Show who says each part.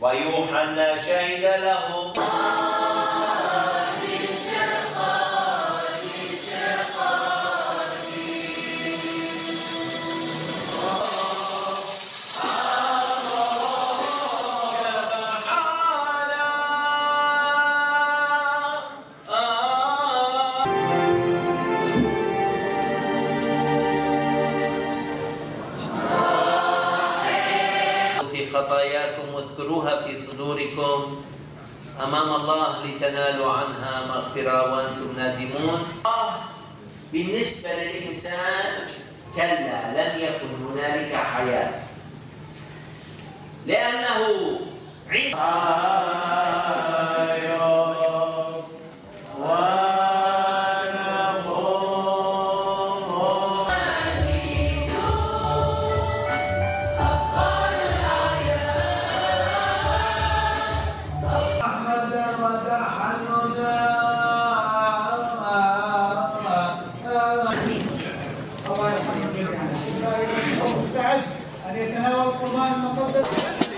Speaker 1: ويوحنا شهد لهم خطاياكم واذكروها في صدوركم. أمام الله لتنالوا عنها مغفرة وأنتم نادمون. بالنسبة للإنسان كلا لم يكن هنالك حياة. لأنه عند
Speaker 2: مستعد أن يتناول القرآن المقدس